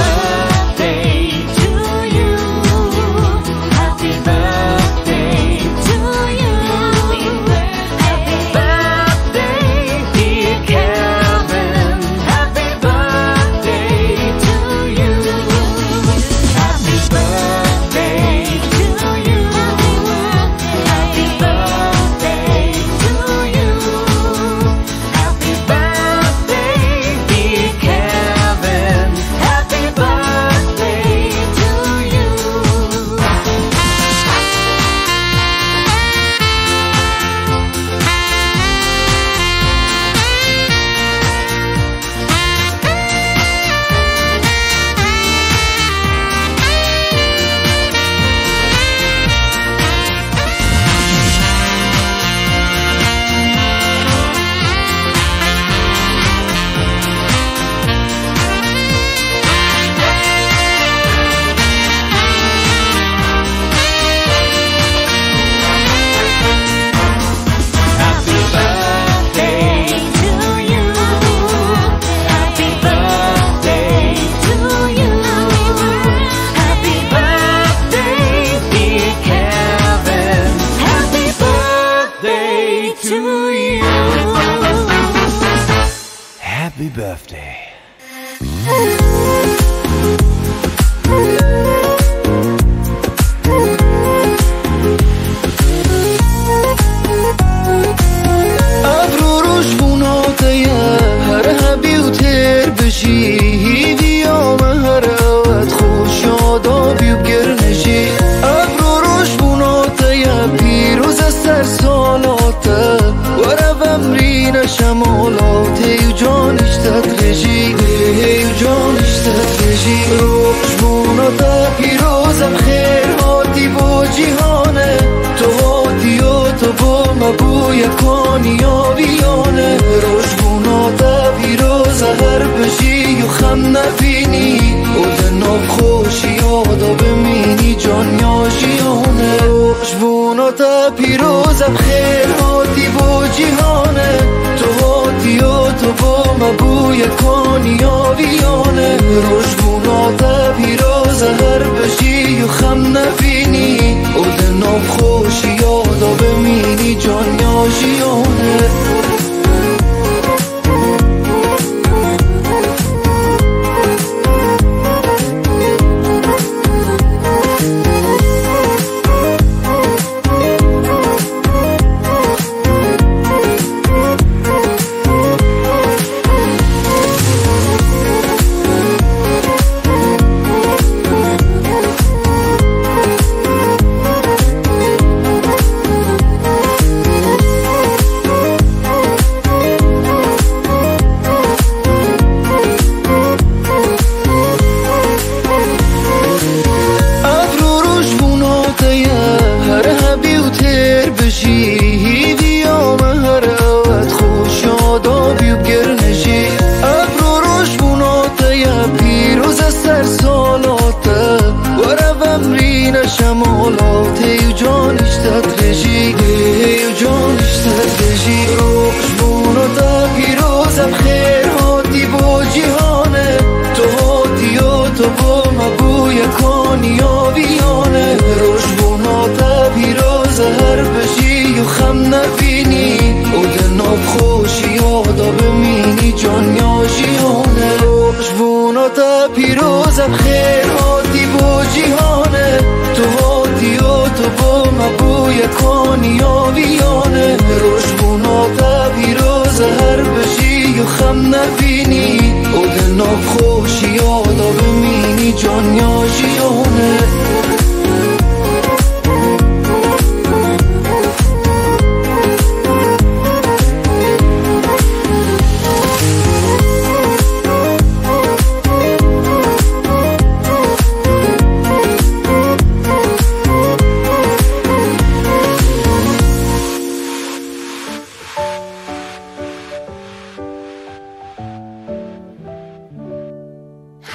Earth. بازم نبینی اون ناخوشی ها دا بمینی جان یاشی آنه جوون و تا پیروزم خیر هاتی با جیهانه. تو هاتی و تو با مبوی کنی آویانه روشبون و تا پیروز هر توی آویانه آبیانه رشبون آبی رو زهر بشی و خم نبینی. اول ناب خوشی آداب مینی جان یاشیانه